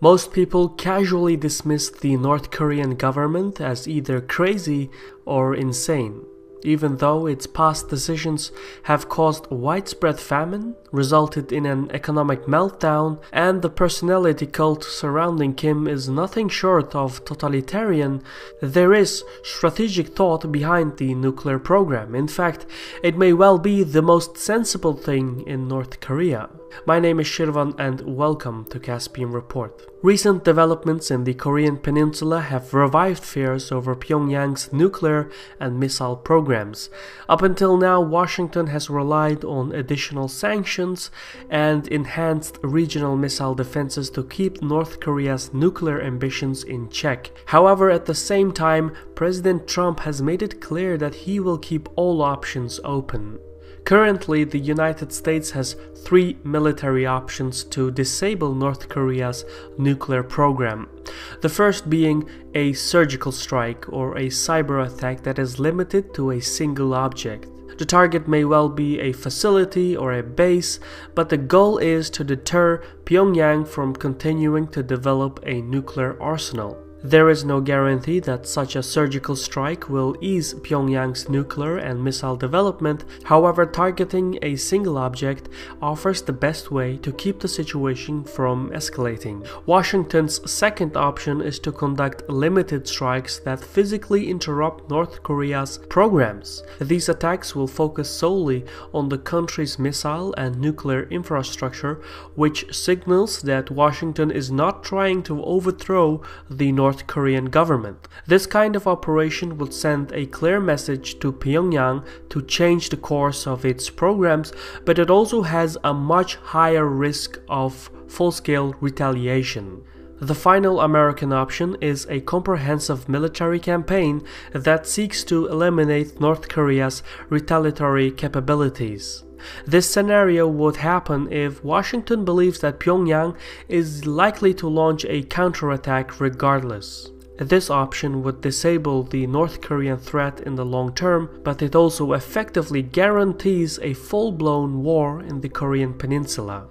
Most people casually dismissed the North Korean government as either crazy or insane even though its past decisions have caused widespread famine, resulted in an economic meltdown, and the personality cult surrounding Kim is nothing short of totalitarian, there is strategic thought behind the nuclear program. In fact, it may well be the most sensible thing in North Korea. My name is Shirvan and welcome to Caspian Report. Recent developments in the Korean peninsula have revived fears over Pyongyang's nuclear and missile programs. Up until now, Washington has relied on additional sanctions and enhanced regional missile defenses to keep North Korea's nuclear ambitions in check. However, at the same time, President Trump has made it clear that he will keep all options open. Currently, the United States has three military options to disable North Korea's nuclear program. The first being a surgical strike or a cyber attack that is limited to a single object. The target may well be a facility or a base, but the goal is to deter Pyongyang from continuing to develop a nuclear arsenal. There is no guarantee that such a surgical strike will ease Pyongyang's nuclear and missile development, however, targeting a single object offers the best way to keep the situation from escalating. Washington's second option is to conduct limited strikes that physically interrupt North Korea's programs. These attacks will focus solely on the country's missile and nuclear infrastructure, which signals that Washington is not trying to overthrow the North North Korean government. This kind of operation would send a clear message to Pyongyang to change the course of its programs, but it also has a much higher risk of full-scale retaliation. The final American option is a comprehensive military campaign that seeks to eliminate North Korea's retaliatory capabilities. This scenario would happen if Washington believes that Pyongyang is likely to launch a counterattack regardless. This option would disable the North Korean threat in the long term, but it also effectively guarantees a full blown war in the Korean peninsula.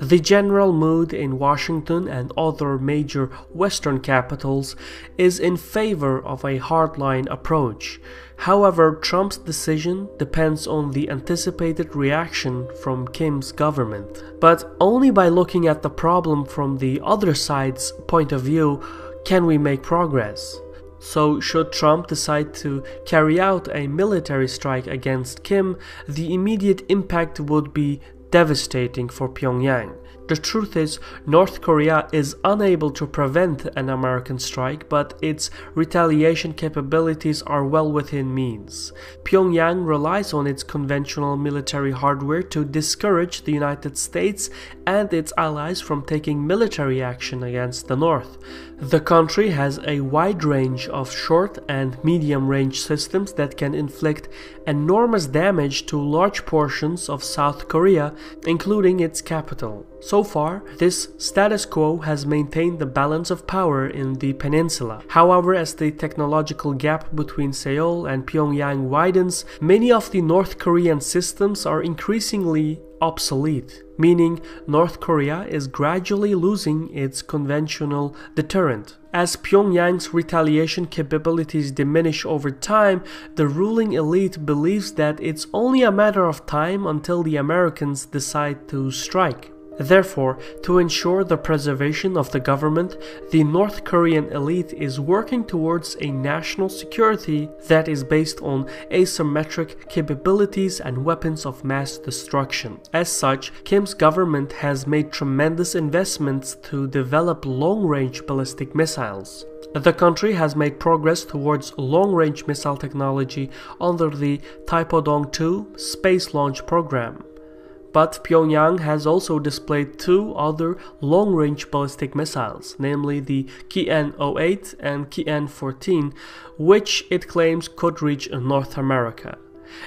The general mood in Washington and other major Western capitals is in favor of a hardline approach. However, Trump's decision depends on the anticipated reaction from Kim's government. But only by looking at the problem from the other side's point of view can we make progress. So, should Trump decide to carry out a military strike against Kim, the immediate impact would be devastating for Pyongyang. The truth is, North Korea is unable to prevent an American strike, but its retaliation capabilities are well within means. Pyongyang relies on its conventional military hardware to discourage the United States and its allies from taking military action against the North. The country has a wide range of short and medium range systems that can inflict enormous damage to large portions of South Korea, including its capital. So far, this status quo has maintained the balance of power in the peninsula. However, as the technological gap between Seoul and Pyongyang widens, many of the North Korean systems are increasingly obsolete, meaning North Korea is gradually losing its conventional deterrent. As Pyongyang's retaliation capabilities diminish over time, the ruling elite believes that it's only a matter of time until the Americans decide to strike. Therefore, to ensure the preservation of the government, the North Korean elite is working towards a national security that is based on asymmetric capabilities and weapons of mass destruction. As such, Kim's government has made tremendous investments to develop long range ballistic missiles. The country has made progress towards long range missile technology under the Taepodong 2 space launch program but Pyongyang has also displayed two other long-range ballistic missiles, namely the KN-08 and KN-14, which it claims could reach North America.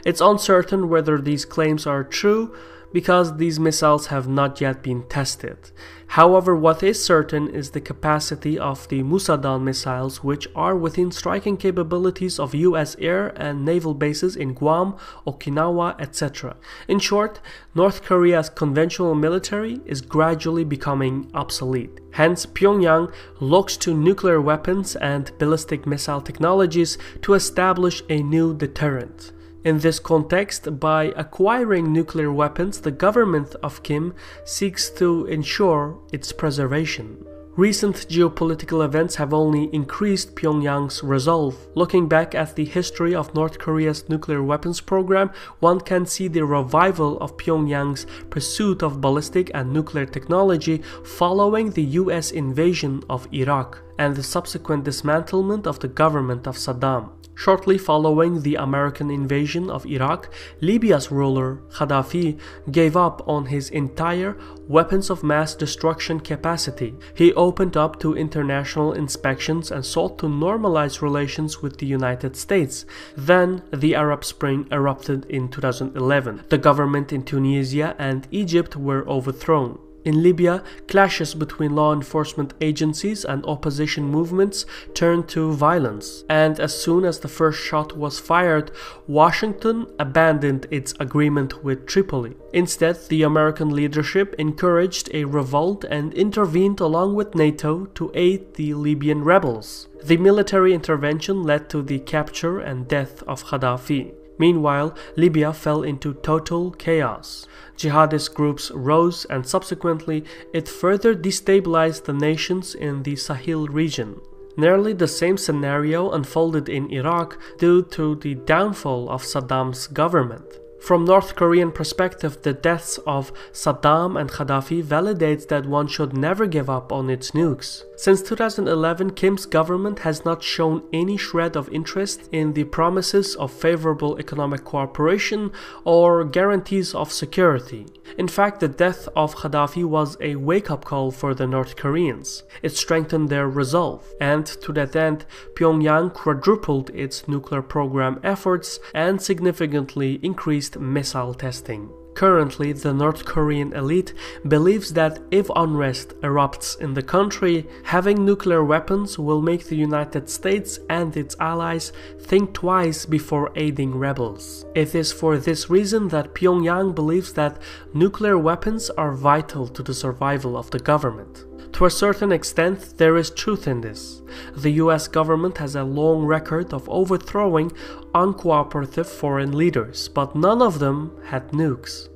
It's uncertain whether these claims are true because these missiles have not yet been tested. However, what is certain is the capacity of the Musudan missiles, which are within striking capabilities of US air and naval bases in Guam, Okinawa, etc. In short, North Korea's conventional military is gradually becoming obsolete. Hence, Pyongyang looks to nuclear weapons and ballistic missile technologies to establish a new deterrent. In this context, by acquiring nuclear weapons, the government of Kim seeks to ensure its preservation. Recent geopolitical events have only increased Pyongyang's resolve. Looking back at the history of North Korea's nuclear weapons program, one can see the revival of Pyongyang's pursuit of ballistic and nuclear technology following the US invasion of Iraq and the subsequent dismantlement of the government of Saddam. Shortly following the American invasion of Iraq, Libya's ruler, Gaddafi, gave up on his entire weapons of mass destruction capacity. He opened up to international inspections and sought to normalize relations with the United States. Then, the Arab Spring erupted in 2011. The government in Tunisia and Egypt were overthrown. In Libya, clashes between law enforcement agencies and opposition movements turned to violence, and as soon as the first shot was fired, Washington abandoned its agreement with Tripoli. Instead, the American leadership encouraged a revolt and intervened along with NATO to aid the Libyan rebels. The military intervention led to the capture and death of Gaddafi. Meanwhile, Libya fell into total chaos. Jihadist groups rose and subsequently it further destabilized the nations in the Sahel region. Nearly the same scenario unfolded in Iraq due to the downfall of Saddam's government. From North Korean perspective, the deaths of Saddam and Gaddafi validates that one should never give up on its nukes. Since 2011, Kim's government has not shown any shred of interest in the promises of favorable economic cooperation or guarantees of security. In fact, the death of Gaddafi was a wake-up call for the North Koreans. It strengthened their resolve, and to that end, Pyongyang quadrupled its nuclear program efforts and significantly increased missile testing. Currently, the North Korean elite believes that if unrest erupts in the country, having nuclear weapons will make the United States and its allies think twice before aiding rebels. It is for this reason that Pyongyang believes that nuclear weapons are vital to the survival of the government. To a certain extent, there is truth in this. The US government has a long record of overthrowing uncooperative foreign leaders, but none of them had nukes.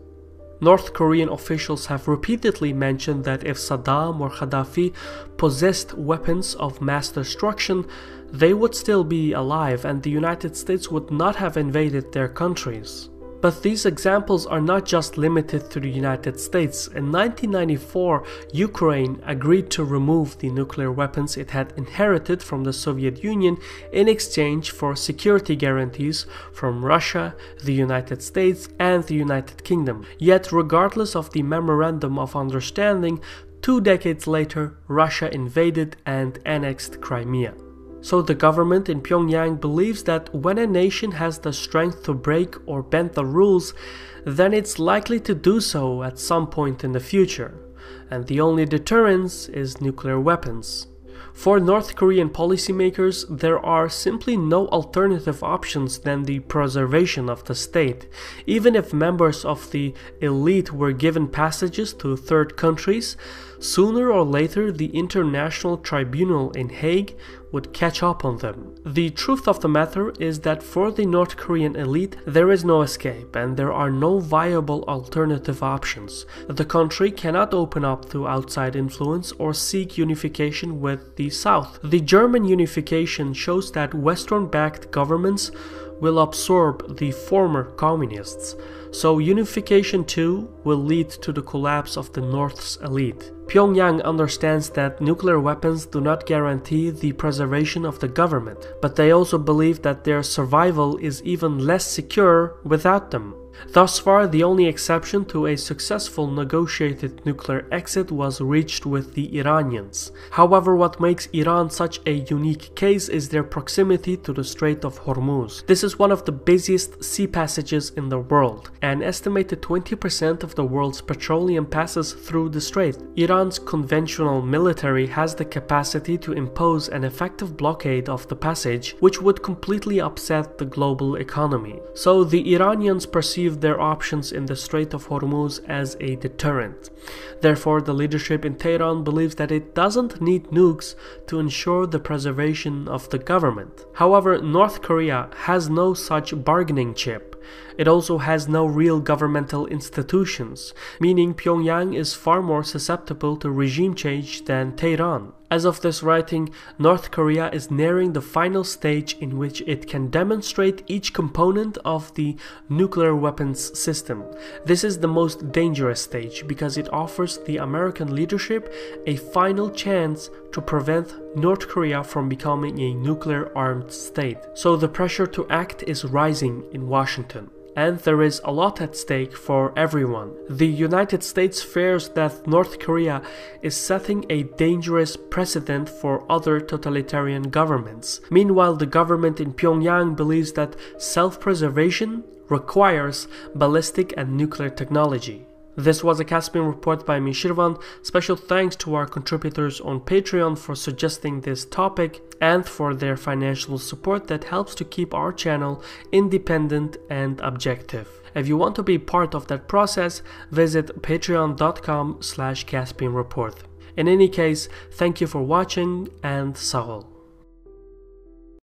North Korean officials have repeatedly mentioned that if Saddam or Gaddafi possessed weapons of mass destruction, they would still be alive and the United States would not have invaded their countries. But these examples are not just limited to the United States. In 1994, Ukraine agreed to remove the nuclear weapons it had inherited from the Soviet Union in exchange for security guarantees from Russia, the United States, and the United Kingdom. Yet, regardless of the Memorandum of Understanding, two decades later, Russia invaded and annexed Crimea. So the government in Pyongyang believes that when a nation has the strength to break or bend the rules, then it's likely to do so at some point in the future. And the only deterrence is nuclear weapons. For North Korean policymakers, there are simply no alternative options than the preservation of the state. Even if members of the elite were given passages to third countries, sooner or later the International Tribunal in Hague would catch up on them. The truth of the matter is that for the North Korean elite, there is no escape and there are no viable alternative options. The country cannot open up to outside influence or seek unification with the South. The German unification shows that Western backed governments will absorb the former communists. So unification too will lead to the collapse of the North's elite. Pyongyang understands that nuclear weapons do not guarantee the preservation of the government, but they also believe that their survival is even less secure without them. Thus far, the only exception to a successful negotiated nuclear exit was reached with the Iranians. However, what makes Iran such a unique case is their proximity to the Strait of Hormuz. This is one of the busiest sea passages in the world. An estimated 20% of the world's petroleum passes through the strait. Iran's conventional military has the capacity to impose an effective blockade of the passage, which would completely upset the global economy. So the Iranians perceive their options in the Strait of Hormuz as a deterrent. Therefore, the leadership in Tehran believes that it doesn't need nukes to ensure the preservation of the government. However, North Korea has no such bargaining chip. It also has no real governmental institutions, meaning Pyongyang is far more susceptible to regime change than Tehran. As of this writing, North Korea is nearing the final stage in which it can demonstrate each component of the nuclear weapons system. This is the most dangerous stage because it offers the American leadership a final chance to prevent North Korea from becoming a nuclear armed state. So the pressure to act is rising in Washington and there is a lot at stake for everyone. The United States fears that North Korea is setting a dangerous precedent for other totalitarian governments. Meanwhile, the government in Pyongyang believes that self preservation requires ballistic and nuclear technology. This was a Caspian report by Mishirvan. Special thanks to our contributors on Patreon for suggesting this topic and for their financial support that helps to keep our channel independent and objective. If you want to be part of that process, visit patreon.com slash Caspian report. In any case, thank you for watching and Sahol.